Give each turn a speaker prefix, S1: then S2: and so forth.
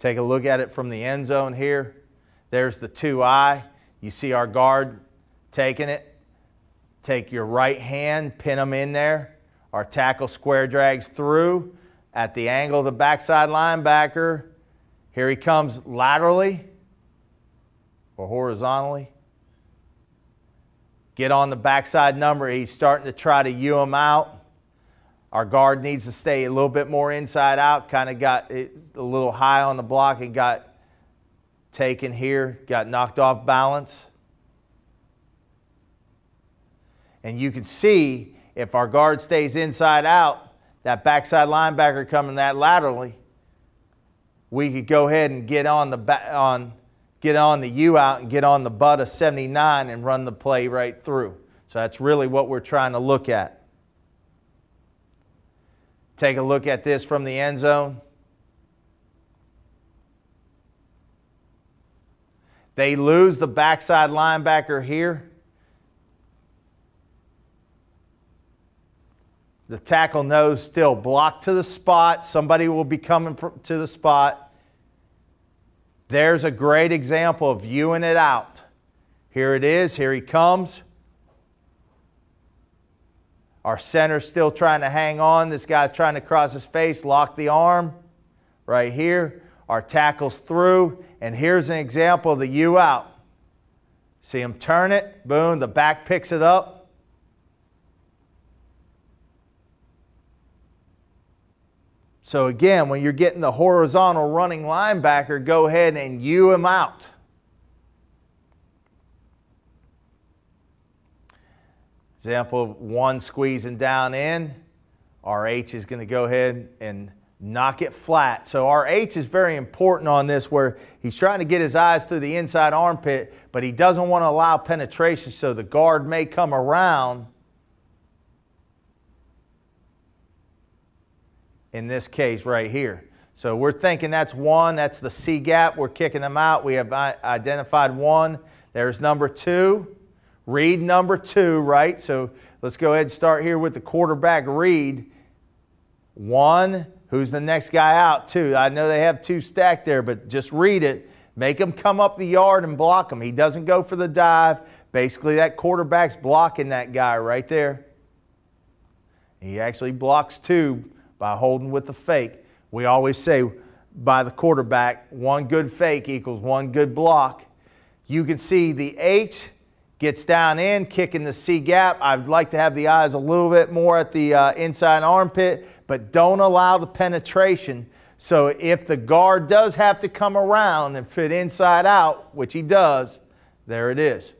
S1: Take a look at it from the end zone here. There's the two eye. You see our guard taking it. Take your right hand, pin them in there. Our tackle square drags through at the angle of the backside linebacker. Here he comes laterally or horizontally. Get on the backside number. He's starting to try to U him out. Our guard needs to stay a little bit more inside out. Kind of got a little high on the block and got taken here, got knocked off balance. And you can see if our guard stays inside out, that backside linebacker coming that laterally, we could go ahead and get on the on get on the U out and get on the butt of 79 and run the play right through. So that's really what we're trying to look at. Take a look at this from the end zone. They lose the backside linebacker here. The tackle nose still blocked to the spot. Somebody will be coming to the spot. There's a great example of viewing it out. Here it is. Here he comes. Our center's still trying to hang on. This guy's trying to cross his face, lock the arm right here. Our tackle's through. And here's an example of the U out. See him turn it. Boom. The back picks it up. So again, when you're getting the horizontal running linebacker, go ahead and U him out. Example one squeezing down in. RH is going to go ahead and knock it flat. So RH is very important on this where he's trying to get his eyes through the inside armpit, but he doesn't want to allow penetration so the guard may come around in this case right here. So we're thinking that's one, that's the C gap. We're kicking them out. We have identified one. There's number two. Read number two, right? So let's go ahead and start here with the quarterback read. One, who's the next guy out? Two. I know they have two stacked there, but just read it. Make him come up the yard and block him. He doesn't go for the dive. Basically, that quarterback's blocking that guy right there. He actually blocks two by holding with the fake. We always say by the quarterback, one good fake equals one good block. You can see the H gets down in, kicking the C gap. I'd like to have the eyes a little bit more at the uh, inside armpit, but don't allow the penetration. So if the guard does have to come around and fit inside out, which he does, there it is.